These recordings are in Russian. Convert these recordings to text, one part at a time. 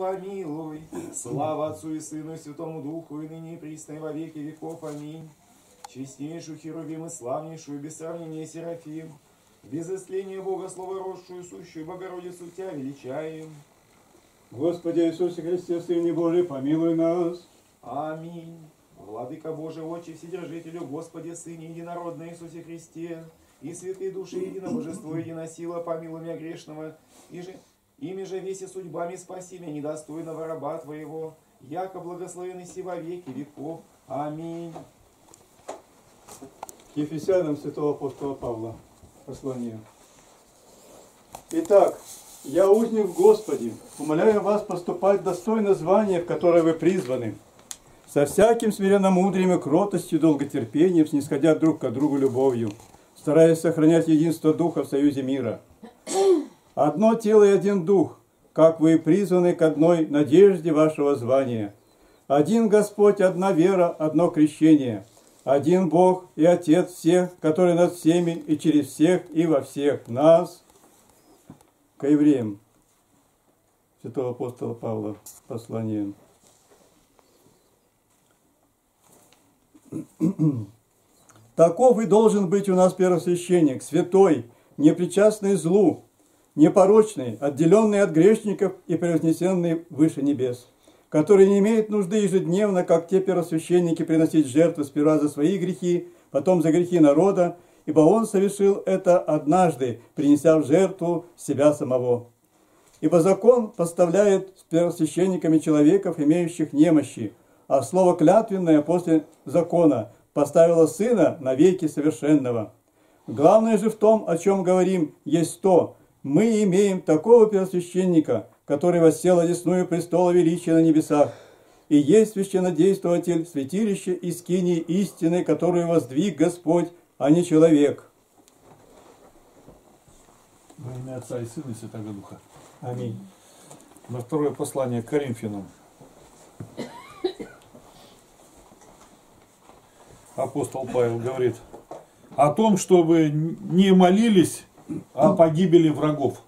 помилуй. Слава Отцу и Сыну и Святому Духу, и ныне и присно, и во веки веков. Аминь. Честнейшую Херувим и славнейшую, без сравнения Серафим, без истления Бога Слова росшую, сущую Богородицу Тебя величаем. Господи Иисусе Христе, Сыне Божий, помилуй нас. Аминь. Владыка Божий, Отче, Вседержителю, Господи, Сыне Единородный Иисусе Христе, и святые души едино божество, едино сила, помилуй меня грешного, и же, ими же веси судьбами спаси меня, недостойного раба Твоего, яко благословенный си во веки веков. Аминь. К Ефесянам святого апостола Павла. Послание. Итак, я узник в Господе, умоляю вас поступать достойно звания, в которое вы призваны, со всяким смиренно-мудрием и кротостью, долготерпением, снисходя друг к другу любовью, стараясь сохранять единство Духа в союзе мира. Одно тело и один Дух, как вы призваны к одной надежде вашего звания. Один Господь, одна вера, одно крещение. Один Бог и Отец всех, который над всеми и через всех и во всех нас. К евреям. Святого апостола Павла. Послание. Таков и должен быть у нас первосвященник, святой, непричастный злу, непорочный, отделенный от грешников и превознесенный выше небес, который не имеет нужды ежедневно, как те первосвященники, приносить жертвы сперва за свои грехи, потом за грехи народа, ибо он совершил это однажды, принеся в жертву себя самого. Ибо закон поставляет с первосвященниками человеков, имеющих немощи, а слово клятвенное после закона поставило Сына на веки совершенного. Главное же в том, о чем говорим, есть то, мы имеем такого первосвященника, который воссел одесную престола величия на небесах, и есть священнодействователь святилища и скинии истины, которую воздвиг Господь, а не человек. Во имя Отца и Сына и Святого Духа. Аминь. На второе послание к Коринфянам. Апостол Павел говорит о том, чтобы не молились о погибели врагов.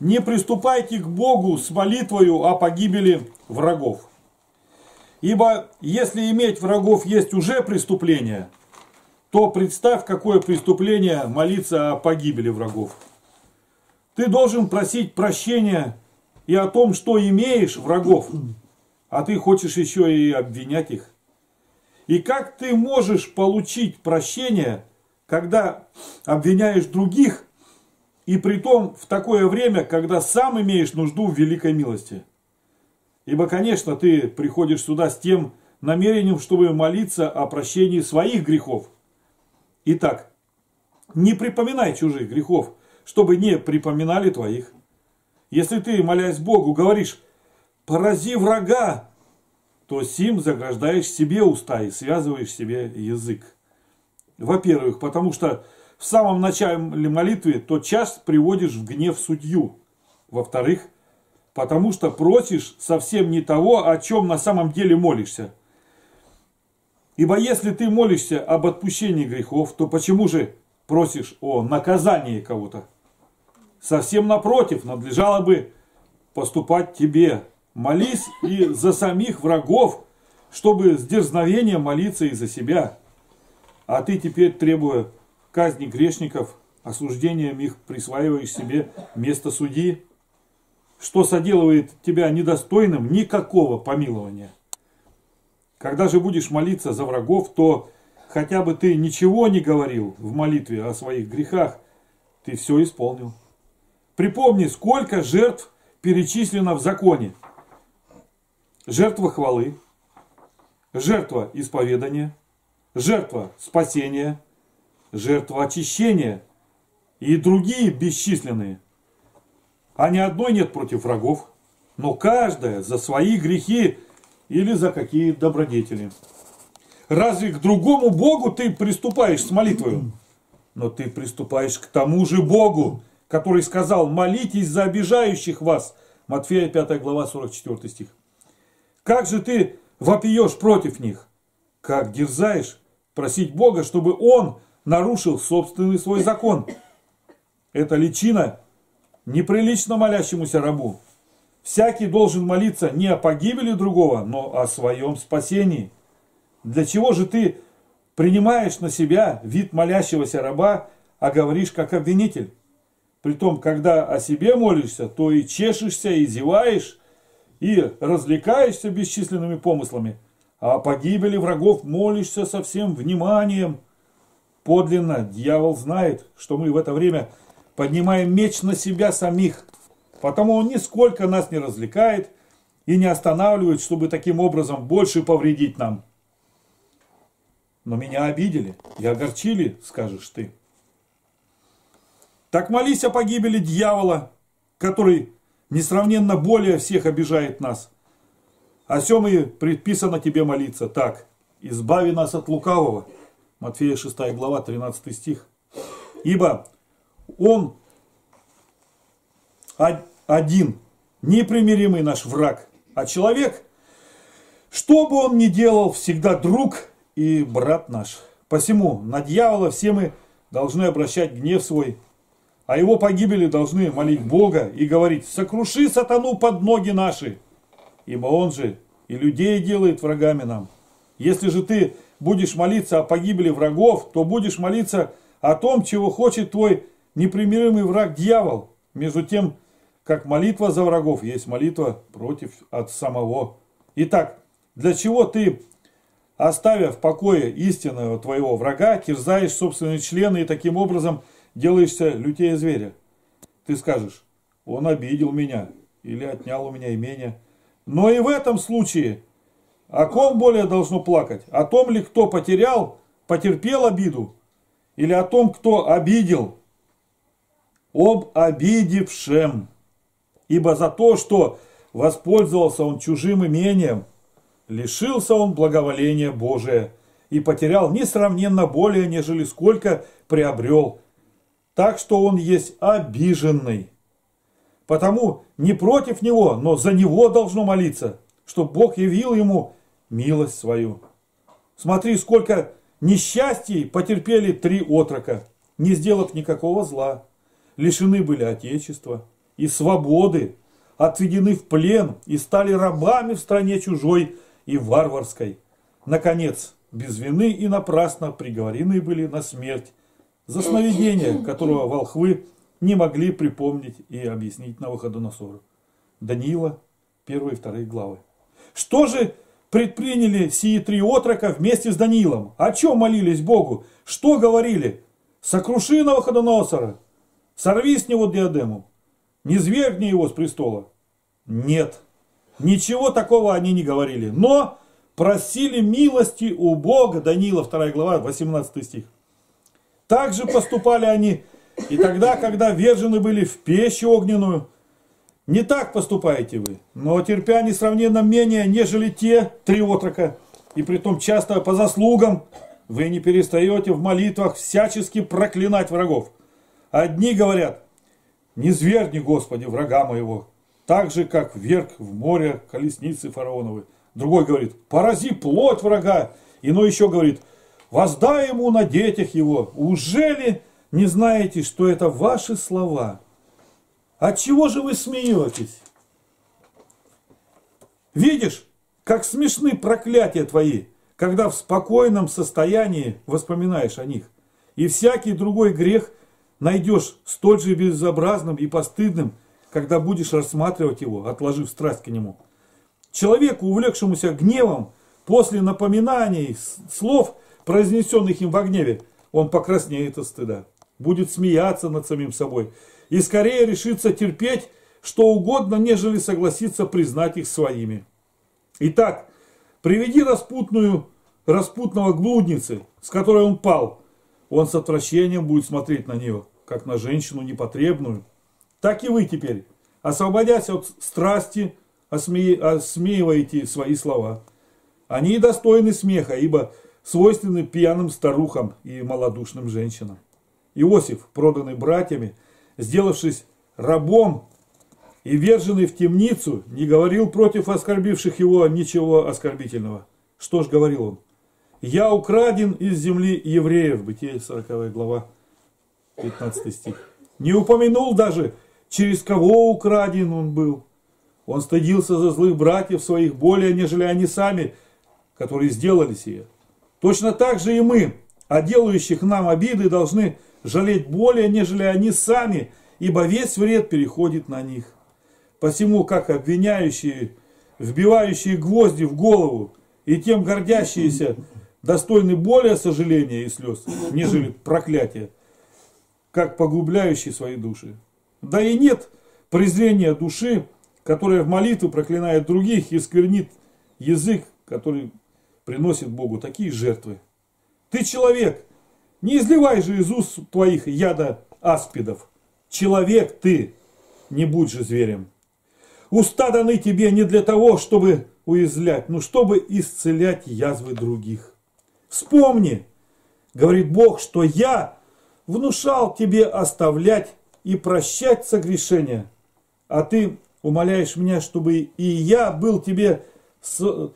Не приступайте к Богу с молитвою о погибели врагов. Ибо если иметь врагов есть уже преступление, то представь, какое преступление молиться о погибели врагов. Ты должен просить прощения и о том, что имеешь врагов, а ты хочешь еще и обвинять их. И как ты можешь получить прощение, когда обвиняешь других, и при том в такое время, когда сам имеешь нужду в великой милости? Ибо, конечно, ты приходишь сюда с тем намерением, чтобы молиться о прощении своих грехов. Итак, не припоминай чужих грехов, чтобы не припоминали твоих. Если ты, молясь Богу, говоришь, порази врага, то сим заграждаешь себе уста и связываешь себе язык. Во-первых, потому что в самом начале молитвы тот час приводишь в гнев судью. Во-вторых, потому что просишь совсем не того, о чем на самом деле молишься. Ибо если ты молишься об отпущении грехов, то почему же просишь о наказании кого-то? Совсем напротив, надлежало бы поступать тебе. Молись и за самих врагов, чтобы с дерзновением молиться и за себя. А ты теперь, требуя казни грешников, осуждением их присваиваешь себе место судьи, что соделывает тебя недостойным никакого помилования. Когда же будешь молиться за врагов, то хотя бы ты ничего не говорил в молитве о своих грехах, ты все исполнил. Припомни, сколько жертв перечислено в законе. Жертва хвалы, жертва исповедания, жертва спасения, жертва очищения и другие бесчисленные – а ни одной нет против врагов, но каждая за свои грехи или за какие добродетели. Разве к другому Богу ты приступаешь с молитвой? Но ты приступаешь к тому же Богу, который сказал, молитесь за обижающих вас. Матфея 5 глава 44 стих. Как же ты вопиешь против них? Как дерзаешь просить Бога, чтобы Он нарушил собственный свой закон? Это личина неприлично молящемуся рабу. Всякий должен молиться не о погибели другого, но о своем спасении. Для чего же ты принимаешь на себя вид молящегося раба, а говоришь как обвинитель? Притом, когда о себе молишься, то и чешешься, и зеваешь, и развлекаешься бесчисленными помыслами, а погибели врагов молишься со всем вниманием. Подлинно дьявол знает, что мы в это время поднимаем меч на себя самих, потому он нисколько нас не развлекает и не останавливает, чтобы таким образом больше повредить нам. Но меня обидели и огорчили, скажешь ты. Так молись о погибели дьявола, который несравненно более всех обижает нас. О сем и предписано тебе молиться. Так, избави нас от лукавого. Матфея 6 глава, 13 стих. Ибо он один, непримиримый наш враг, а человек, что бы он ни делал, всегда друг и брат наш. Посему на дьявола все мы должны обращать гнев свой о его погибели должны молить Бога и говорить, сокруши сатану под ноги наши, ибо он же и людей делает врагами нам. Если же ты будешь молиться о погибели врагов, то будешь молиться о том, чего хочет твой непримиримый враг дьявол, между тем, как молитва за врагов есть молитва против от самого. Итак, для чего ты, оставив в покое истинного твоего врага, терзаешь собственные члены и таким образом – делаешься лютее зверя. Ты скажешь, он обидел меня или отнял у меня имение. Но и в этом случае о ком более должно плакать? О том ли, кто потерял, потерпел обиду? Или о том, кто обидел? Об обидевшем. Ибо за то, что воспользовался он чужим имением, лишился он благоволения Божия и потерял несравненно более, нежели сколько приобрел так что он есть обиженный. Потому не против него, но за него должно молиться, чтобы Бог явил ему милость свою. Смотри, сколько несчастий потерпели три отрока, не сделав никакого зла. Лишены были отечества и свободы, отведены в плен и стали рабами в стране чужой и варварской. Наконец, без вины и напрасно приговорены были на смерть за сновидение, которого волхвы не могли припомнить и объяснить на Навуходоносору. Даниила, 1 и 2 главы. Что же предприняли сии три отрока вместе с Даниилом? О чем молились Богу? Что говорили? Сокруши Навуходоносора, сорви с него диадему, не звергни его с престола. Нет, ничего такого они не говорили, но просили милости у Бога. Даниила, 2 глава, 18 стих. Так же поступали они и тогда, когда вержены были в пещу огненную. Не так поступаете вы, но терпя несравненно менее, нежели те три отрока, и притом часто по заслугам, вы не перестаете в молитвах всячески проклинать врагов. Одни говорят, не зверни, Господи, врага моего, так же, как вверг в море колесницы фараоновы. Другой говорит, порази плоть врага. Иной еще говорит, воздай ему на детях его. Ужели не знаете, что это ваши слова? От чего же вы смеетесь? Видишь, как смешны проклятия твои, когда в спокойном состоянии воспоминаешь о них. И всякий другой грех найдешь столь же безобразным и постыдным, когда будешь рассматривать его, отложив страсть к нему. Человеку, увлекшемуся гневом, после напоминаний, слов – произнесенных им в гневе, он покраснеет от стыда, будет смеяться над самим собой и скорее решится терпеть что угодно, нежели согласиться признать их своими. Итак, приведи распутную, распутного к блуднице, с которой он пал. Он с отвращением будет смотреть на нее, как на женщину непотребную. Так и вы теперь, освободясь от страсти, осме... осмеиваете свои слова. Они достойны смеха, ибо свойственны пьяным старухам и малодушным женщинам. Иосиф, проданный братьями, сделавшись рабом и верженный в темницу, не говорил против оскорбивших его ничего оскорбительного. Что ж говорил он? «Я украден из земли евреев». Бытие 40 глава, 15 стих. Не упомянул даже через кого украден он был. Он стыдился за злых братьев своих более, нежели они сами, которые сделали сие. Точно так же и мы, а делающих нам обиды, должны жалеть более, нежели они сами, ибо весь вред переходит на них. Посему, как обвиняющие, вбивающие гвозди в голову, и тем гордящиеся, достойны более сожаления и слез, нежели проклятия, как погубляющие свои души. Да и нет презрения души, которая в молитве проклинает других и сквернит язык, который приносит Богу такие жертвы. Ты человек, не изливай же из уст твоих яда аспидов. Человек ты, не будь же зверем. Уста даны тебе не для того, чтобы уязвлять, но чтобы исцелять язвы других. Вспомни, говорит Бог, что я внушал тебе оставлять и прощать согрешения, а ты умоляешь меня, чтобы и я был тебе со...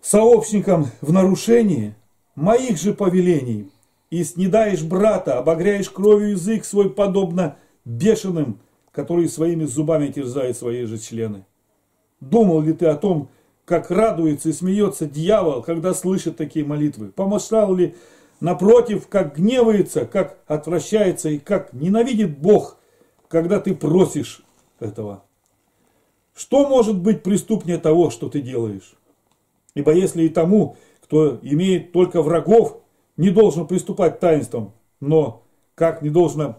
сообщником в нарушении моих же повелений, и снедаешь брата, обогряешь кровью язык свой, подобно бешеным, который своими зубами терзает свои же члены. Думал ли ты о том, как радуется и смеется дьявол, когда слышит такие молитвы? Помышлял ли напротив, как гневается, как отвращается и как ненавидит Бог, когда ты просишь этого? Что может быть преступнее того, что ты делаешь? Ибо если и тому, кто имеет только врагов, не должен приступать к таинствам, но как не должно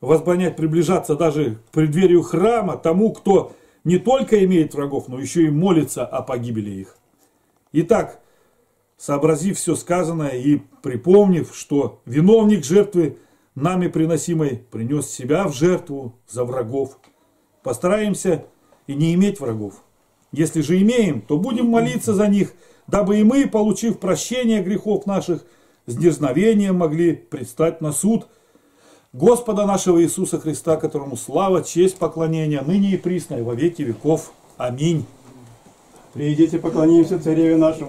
возбранять приближаться даже к преддверию храма тому, кто не только имеет врагов, но еще и молится о погибели их. Итак, сообразив все сказанное и припомнив, что виновник жертвы нами приносимой принес себя в жертву за врагов, постараемся и не иметь врагов. Если же имеем, то будем молиться за них, дабы и мы, получив прощение грехов наших, с дерзновением могли предстать на суд – Господа нашего Иисуса Христа, которому слава, честь, поклонение, ныне и присно, и во веки веков. Аминь. Придите, поклонимся цареве нашему.